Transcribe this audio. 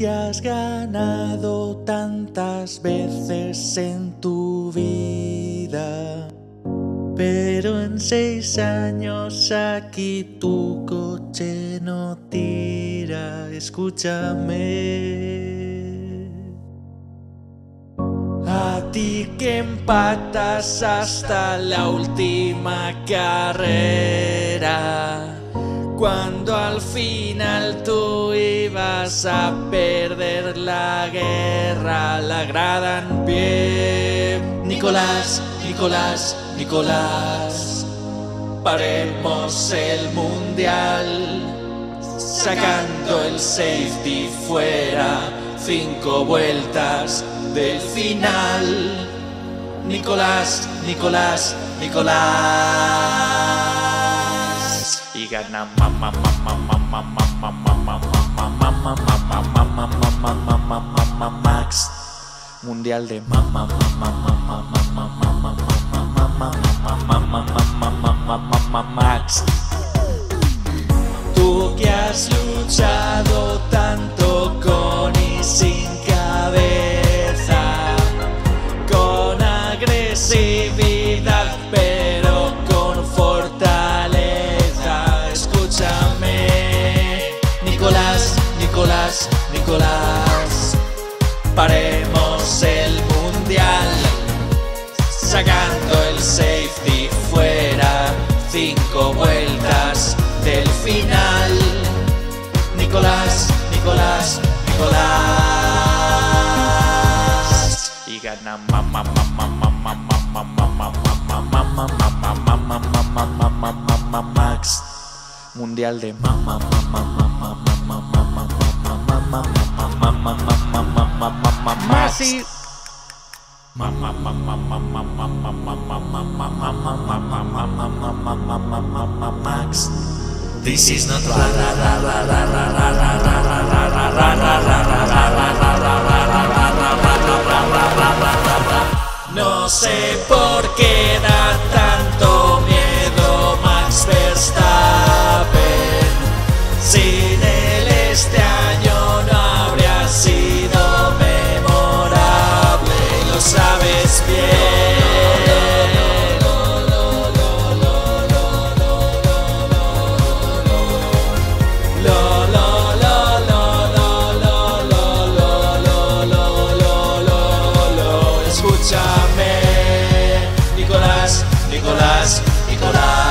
que has ganado tantas veces en tu vida. Pero en seis años aquí tu coche no tira. Escúchame. A ti que empatas hasta la última carrera. Cuando al final tú ibas a perder la guerra, la grada en pie. Nicolás, Nicolás, Nicolás, paremos el mundial, sacando el safety fuera, cinco vueltas del final. Nicolás, Nicolás, Nicolás. Y gana mamá, mamá, mamá, mamá, mamá, mamá, mamá, mamá, mamá, mamá. Mundial de mamá, mamá, mamá, mamá, mamá, mamá, mamá, mamá, mamá, Max. Tú que has paremos el mundial, sacando el safety fuera, cinco vueltas del final. Nicolás, Nicolás, Nicolás. Y gana mamá, mamá, mamá, mamá, mamá, mamá, mamá, mamá, mamá, Max. Mundial de mamá, mamá, mamá, mamá, mamá, así. Max, this is not No sé por qué. Nicolás, Nicolás.